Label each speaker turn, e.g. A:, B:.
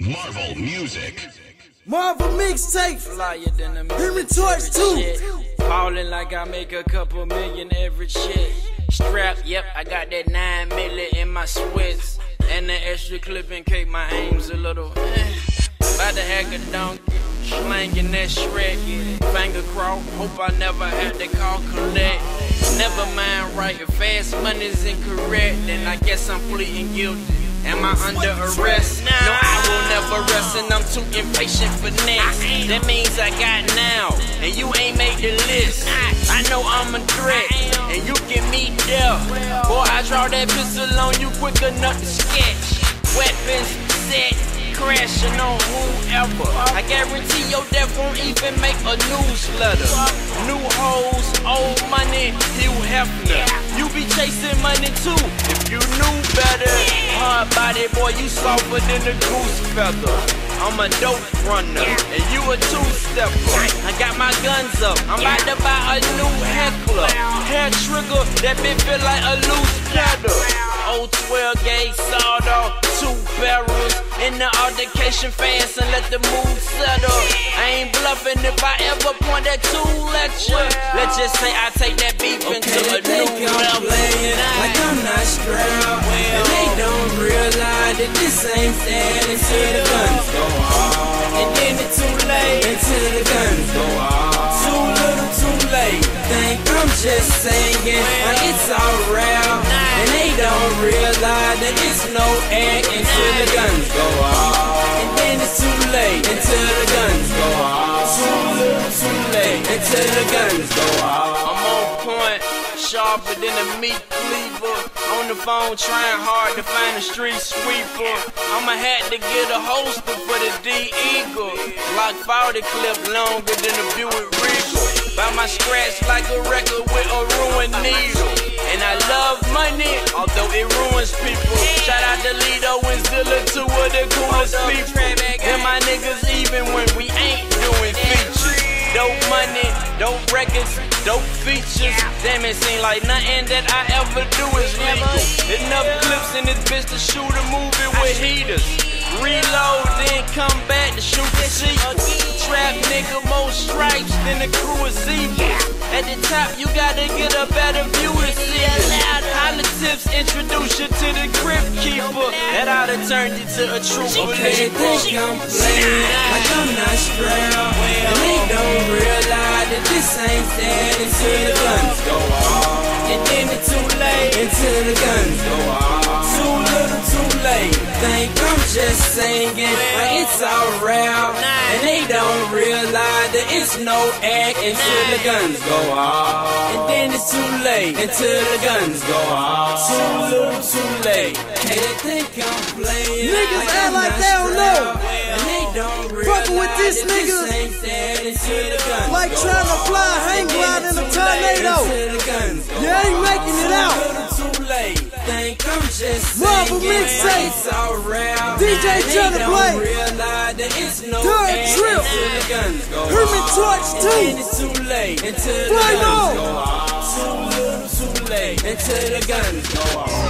A: Marvel Music.
B: Marvel mixtape.
C: Flyer than a
B: Henry
C: military
B: Torch too.
C: shit. Ballin' like I make a couple million every shit. Strap, yep, I got that nine milli in my sweats. And the extra clip in case my aim's a little. Eh. By the hack a donkey, slanging that shred. Finger cross, hope I never had to call collect. Never mind writing fast money's incorrect. Then I guess I'm pleading guilty. Am I under arrest? No, I will never rest, and I'm too impatient for next. That means I got now, and you ain't made the list. I know I'm a threat, and you can meet death. Boy, I draw that pistol on you quick enough to sketch. Weapons set, crashing on whoever. I guarantee your death even make a newsletter. New hoes, old money, new Hefner. You be chasing money too, if you knew better. Hard body boy, you softer than a goose feather. I'm a dope runner, and you a two-stepper. I got my guns up, I'm about to buy a new heckler. Hair trigger, that bitch feel like a loose leather. O12 gauge sawed off two barrels. In the altercation, fast and let the mood settle. I ain't bluffing if I ever point that tool at you. Let's just say I take that beef okay,
B: into the
C: new level.
B: Like I'm not strapped. Well, and they don't realize that this ain't standing the guns go off. And then it's too late. Until the guns go off. Too little, too late. Think I'm just saying well, it's alright don't realize that it's no act until the guns go off. And then it's too late until the guns go off. Too little, too late until the guns go off.
C: I'm on point, sharper than a meat cleaver. On the phone, trying hard to find a street sweeper. I'ma had to get a holster for the D Eagle. Like 40 clip longer than a Buick Regal. Buy my scratch like a record with a ruined needle. And I love money, although it ruins people. Shout out to Lido and Zilla, two of the coolest people. And my niggas even when we ain't doing features. Dope money, dope records, dope features. Damn, it seem like nothing that I ever do is legal. Enough clips in this bitch to shoot a movie with heaters. Reload, then come back to shoot the sequel. Trap nigga, more stripes than the crew of zebras. At the top, you gotta get a better view to see it. Politics introduce you to the crypt keeper. That oughta turned you to a true
B: They
C: believer.
B: think I'm playing like I'm not strapped. And they don't realize that this ain't standing till the guns go off. And then it's too late until the guns go off. Too little, too late. Think I'm just singing it's all rap. And they don't realize that it's no act until the guns go off. And then it's too late until the guns go off. Too little, too late. Hey, they think I'm playing.
D: Niggas act like they don't know.
B: And they don't
D: Fucking with this nigga
B: ain't standing till the guns
D: like trying to fly hang
B: And
D: glide in a tornado.
B: until the guns go
D: You ain't making it out.
B: too late. Think I'm just
D: mixtape.
B: it's all rap.
D: DJ Cheddar Blake.
B: no
D: Third trip. Herman. Torch
B: And
D: too.
B: it's too late until the
D: Flame
B: guns
D: on.
B: Too little, too late until the guns go off.